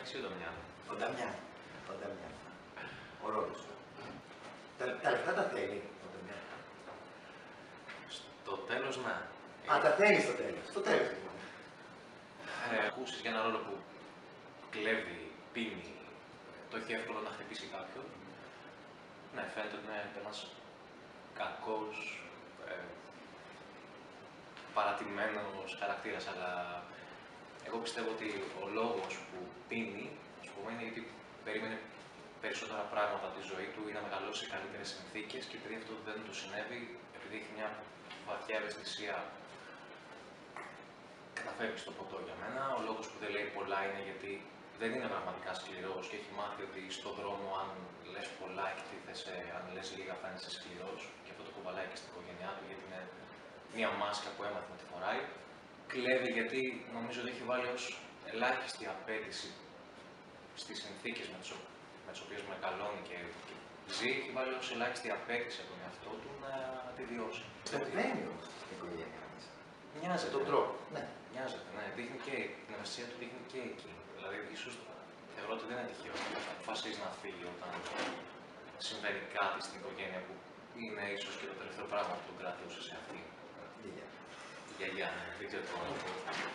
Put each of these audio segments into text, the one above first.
Αλέξη ή ο Νταμιάν. Ο Νταμιάν. Ο Νταμιάν. Ο ρόλος του. Τα, τα λεφτά τα θέλει ο Νταμιάν. Στο τέλος, ναι. Α, τα θέλει στο τέλος. Στο τέλος. λοιπόν. ε, ακούσεις για ένα ρόλο που κλέβει, πίνει, το έχει εύκολο να χτυπήσει κάποιον. Ναι, φαίνεται ότι είναι ένας κακός, ε, παρατημένος χαρακτήρας, αλλά εγώ πιστεύω ότι ο λόγος που πίνει, ας πούμε, είναι γιατί περίμενε περισσότερα πράγματα από τη ζωή του ή να μεγαλώσει σε καλύτερες συνθήκες και επειδή αυτό δεν του συνέβη, επειδή έχει μια βαθιά ευαισθησία καταφέρει στο ποτό για μένα. Ο λόγος που δεν λέει πολλά είναι γιατί δεν είναι πραγματικά σκληρός και έχει μάθει ότι στον δρόμο αν λες πολλά εκτίθεσαι, αν λες λίγα φαίνεσαι σκληρός και αυτό το κουβαλάει και στην οικογένειά του γιατί είναι μια μάσκα που έμαθε να τη φοράει. Κλέβει γιατί νομίζω ότι έχει βάλει ως ελάχιστη απέτηση στις συνθήκες με τις, ο- με τις οποίες μεγαλώνει και, και ζει, έχει βάλει ως ελάχιστη απέτηση από τον εαυτό του να τη βιώσει. Στοχευμένη όμως η οικογένειά μας. Μοιάζεται. Τον τρόπο. Ναι. Μοιάζεται, ναι. Δείχνει και την ευαισθησία του δείχνει και εκεί. Δηλαδή, ίσως θεωρώ ότι δεν είναι τυχαίο ότι αποφασίζει να φύγει όταν συμβαίνει κάτι στην οικογένεια που είναι ίσως και το τελευταίο πράγμα που τον κρατούσε σε αυτή. Γεια. Η γιαγιά, ναι, δεν ξέρω τι να πω.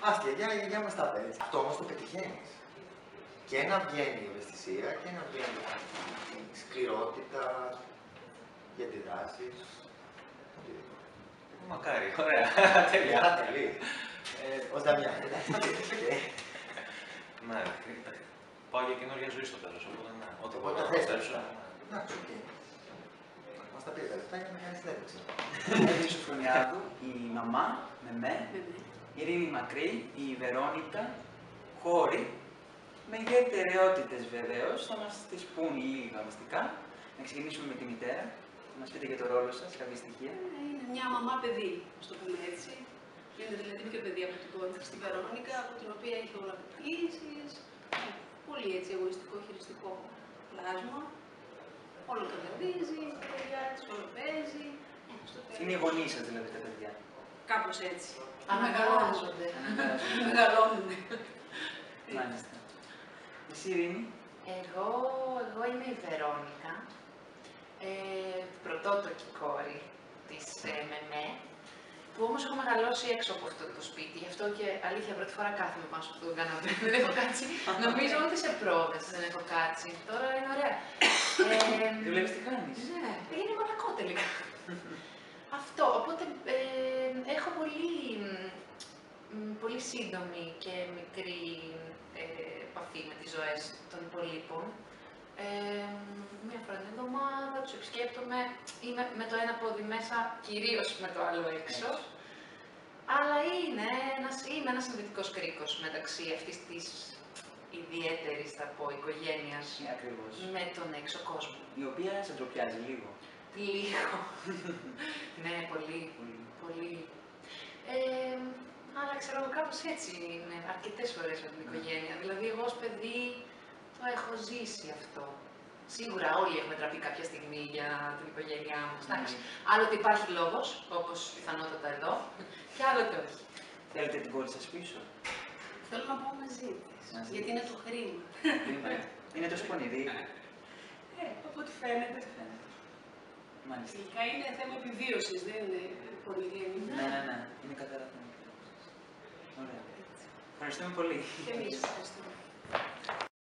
Ας και για, για μας τα πέτυχε. Αυτό όμως το πετυχαίνεις. Και να βγαίνει η ευαισθησία και να βγαίνει η σκληρότητα, οι αντιδράσεις. Μακάρι, ωραία. Τέλεια. Τελειά, τελεί. Ε, Ο Νταμιάν, εντάξει, οκ. Ναι, πάω για καινούργια ζωή στο τέλος. Οπότε, ναι, ό,τι Οπότε μπορώ να θες, προσθέσω. ε. Εντάξει, οκ. Μας τα πήρε τα λεφτά για να κάνεις συνέντευξη. Έχει Σωφρονίδου, η μαμά, με με, η Ειρήνη Μακρή, η Βερόνικα, χώροι, με ιδιαιτερότητες βεβαίως, θα μας τις πούν λίγα μυστικά. Να ξεκινήσουμε με τη μητέρα, θα μας πείτε για το ρόλο σας, κάποια στοιχεία. Είναι μια μαμά παιδί, ας το πούμε έτσι. Είναι δηλαδή πιο παιδί από την κόρη της, τη Βερόνικα, από την οποία έχει όλα αποκλήσεις, πολύ έτσι εγωιστικό, χειριστικό πλάσμα. Όλο καταδίζει, τα παιδιά της, όλο παίζει. Ε, στο τέλος, Είναι οι γονείς σας δηλαδή τα παιδιά. Κάπως έτσι. Αναγκάζονται. Μεγαλώνουν. Μάλιστα. Εσύ Ειρήνη, Εγώ, εγώ είμαι η Βερόνικα, ε, πρωτότοκη κόρη της ε, ΜΕΜΕ, που όμως έχω μεγαλώσει έξω από αυτό το σπίτι. Γι' αυτό και αλήθεια πρώτη φορά κάθομαι πάνω σε αυτό το καναπέ. Δεν έχω κάτσει. Νομίζω ότι σε πρόβες δεν έχω κάτσει. Τώρα είναι ωραία. Ε, δεν βλέπεις τι κάνεις; ναι, είναι μαλακό τελικά. Αυτό, οπότε ε, έχω πολύ, μ, πολύ σύντομη και μικρή ε, επαφή με τις ζωές των υπολείπων. Ε, μία φορά την εβδομάδα, τους επισκέπτομαι, είμαι με το ένα πόδι μέσα, κυρίως με το άλλο έξω. Αλλά είναι ένας, είμαι ένας συνδετικός κρίκος μεταξύ αυτής της ιδιαίτερης, θα πω, οικογένειας Ναι, ακριβώς. με τον έξω κόσμο. Η οποία σε ντροπιάζει λίγο. Λίγο. ναι, πολύ, Πολύ. πολύ. Ε, αλλά ξέρω εγώ κάπως έτσι είναι αρκετές φορές με την οικογένεια. Δηλαδή εγώ ως παιδί το έχω ζήσει αυτό. Σίγουρα όλοι έχουμε τραπεί κάποια στιγμή για την οικογένειά μας. Εντάξει. Άλλοτε υπάρχει λόγος, όπως πιθανότατα εδώ, και άλλοτε όχι. Θέλετε την κόρη σας πίσω; Θέλω να πάω μαζί της, Μαζί γιατί είναι το χρήμα. είναι, είναι τόσο πονηρή. Ε, από ό,τι φαίνεται. Μάλιστα. Τελικά είναι θέμα επιβίωσης, δεν είναι πολυγένεια. Ναι, ναι, ναι. Είναι καθαρά θέμα. Ωραία. Ευχαριστούμε πολύ. Και εμείς.